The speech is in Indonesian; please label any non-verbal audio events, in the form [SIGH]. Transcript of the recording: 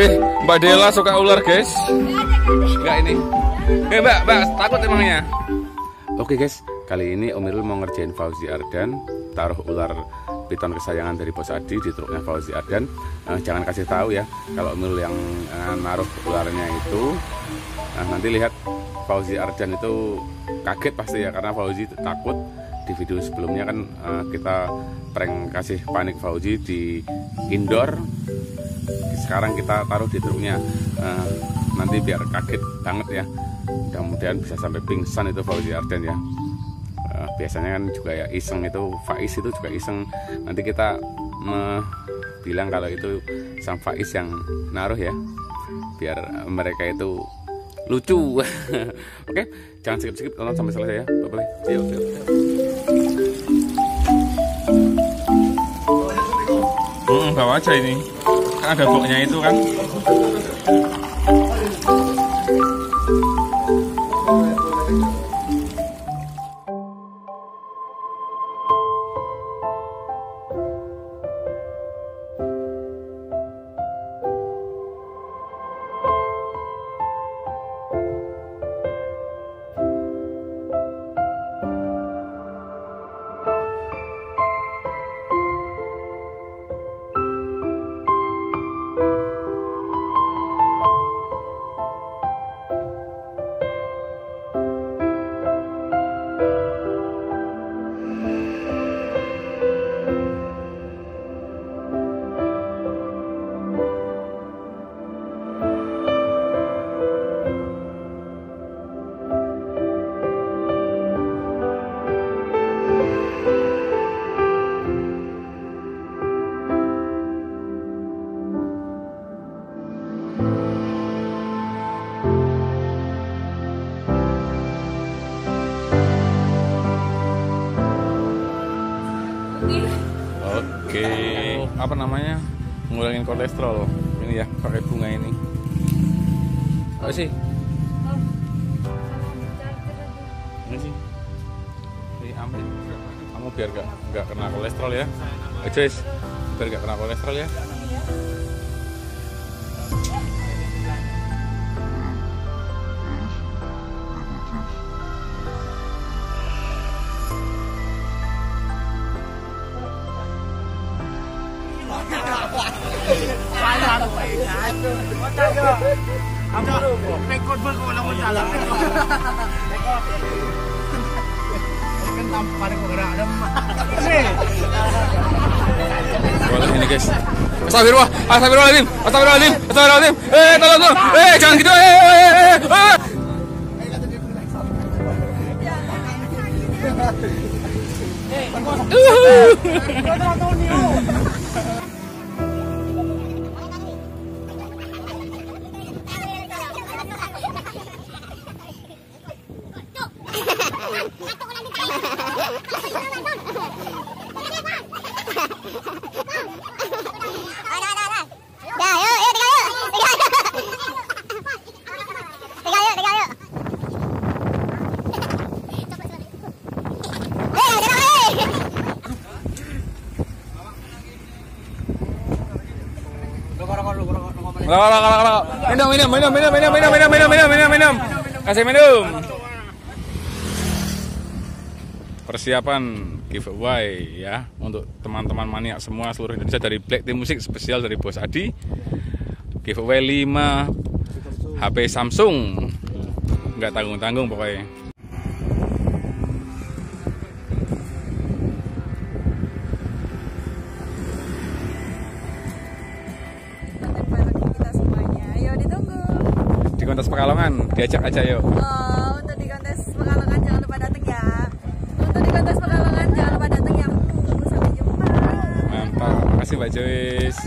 Mbak Dela suka ular guys. Enggak ini. Eh Mbak, Mbak takut emangnya? Oke guys, kali ini Om Irul mau ngerjain Fauzi Ardan taruh ular piton kesayangan dari Bos Adi di truknya Fauzi Ardan. Eh, jangan kasih tahu ya kalau Om Irul yang eh, naruh ularnya itu. Nah, nanti lihat Fauzi Ardan itu kaget pasti ya karena Fauzi takut di video sebelumnya kan eh, kita prank kasih panik Fauzi di indoor. Sekarang kita taruh di truknya. Uh, nanti biar kaget banget ya. Mudah-mudahan bisa sampai pingsan itu Fauzi Arden ya. Uh, biasanya kan juga ya iseng itu Faiz itu juga iseng. Nanti kita me- bilang kalau itu sang Faiz yang naruh ya. Biar mereka itu lucu. [LAUGHS] Oke jangan skip-skip tonton sampai selesai ya. Bye bye. Aja ini. Kan ada bloknya itu kan. Apa namanya? Ngurangin kolesterol. Ini ya, pakai bunga ini. Apa sih? Ini sih. Ini ambil. Kamu biar gak, gak kena kolesterol ya. Joyce, biar gak kena kolesterol ya. Wala ko eh. Ini guys. Astagfirullah, astagfirullahaladzim, astagfirullahaladzim, astagfirullahaladzim. Eh, tolong, tolong. Eh, jangan gitu. Eh, eh, eh, eh. Rokok, rokok, rokok. Minum, minum, minum, minum, minum, minum, minum, minum, minum, minum, minum. Kasih minum. Persiapan giveaway ya untuk teman-teman maniak semua seluruh Indonesia dari Black Team Musik spesial dari Bos Adi. Giveaway 5 HP Samsung. Nggak tanggung-tanggung pokoknya. Kontes Pekalongan diajak aja yuk. Oh, untuk di kontes Pekalongan jangan lupa datang ya. Untuk di kontes Pekalongan jangan lupa datang ya. Sampai jumpa. Mantap. Makasih Mbak Joyce.